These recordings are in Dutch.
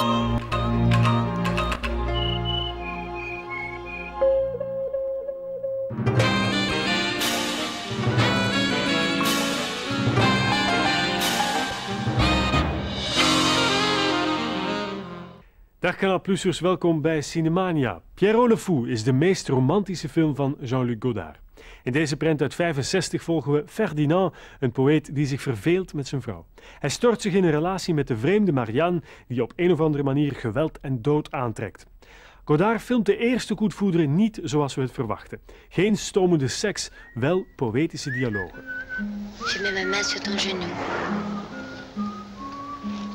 Dag Canal welkom bij Cinemania. Pierrot Le Fou is de meest romantische film van Jean-Luc Godard. In deze prent uit 65 volgen we Ferdinand, een poëet die zich verveelt met zijn vrouw. Hij stort zich in een relatie met de vreemde Marianne, die op een of andere manier geweld en dood aantrekt. Godard filmt de eerste koetvoederen niet zoals we het verwachten. Geen stomende seks, wel poëtische dialogen. Je mets ma main sur ton genou.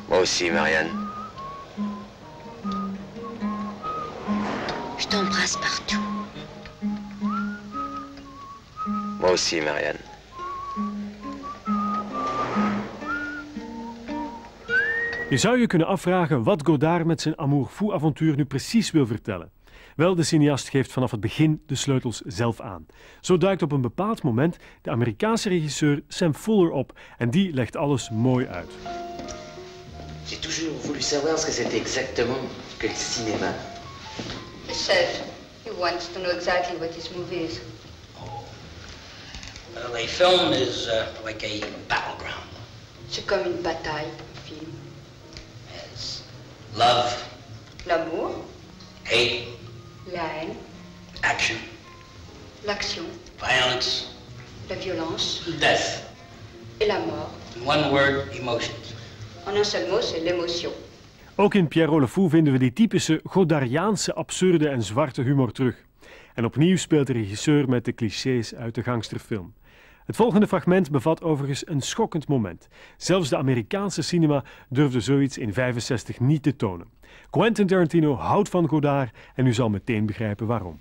Moi aussi, Marianne. Je t'embrasse partout. Moi aussi, Marianne. Je zou je kunnen afvragen wat Godard met zijn Amour Fou avontuur nu precies wil vertellen. Wel, de cineast geeft vanaf het begin de sleutels zelf aan. Zo duikt op een bepaald moment de Amerikaanse regisseur Sam Fuller op en die legt alles mooi uit. J'ai toujours voulu savoir ce que c'était exactement que le cinéma. He wants to know exactly what this movie is. A film is uh, like a battleground. C'est comme une bataille, un film. Yes. Love, L'amour, hate, la haine, action, l'action, violence, la violence death. et la mort. In one word, emotions. En un seul mot, c'est l'émotion. Ook in Pierrot Le Fou vinden we die typische Godardiaanse absurde en zwarte humor terug. En opnieuw speelt de regisseur met de clichés uit de gangsterfilm. Het volgende fragment bevat overigens een schokkend moment. Zelfs de Amerikaanse cinema durfde zoiets in 65 niet te tonen. Quentin Tarantino houdt van Godard en u zal meteen begrijpen waarom.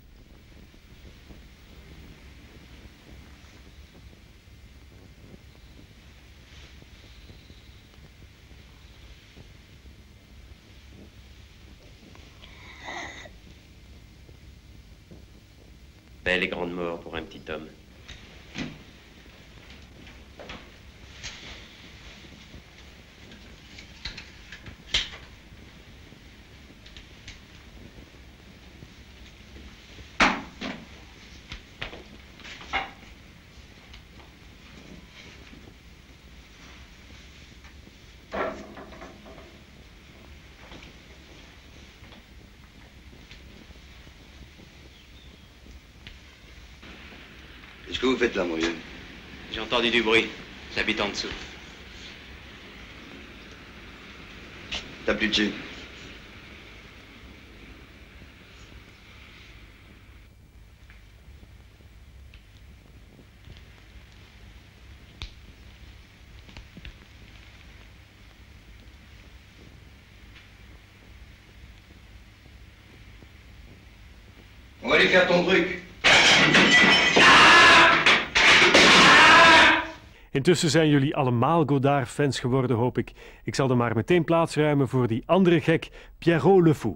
Belle et grande mort pour un petit homme. Qu'est-ce que vous faites là, mon vieux J'ai entendu du bruit. J'habite en dessous. T'as plus de jus On va aller faire ton truc. Intussen zijn jullie allemaal Godard-fans geworden, hoop ik. Ik zal er maar meteen plaats ruimen voor die andere gek, Pierrot Le Fou.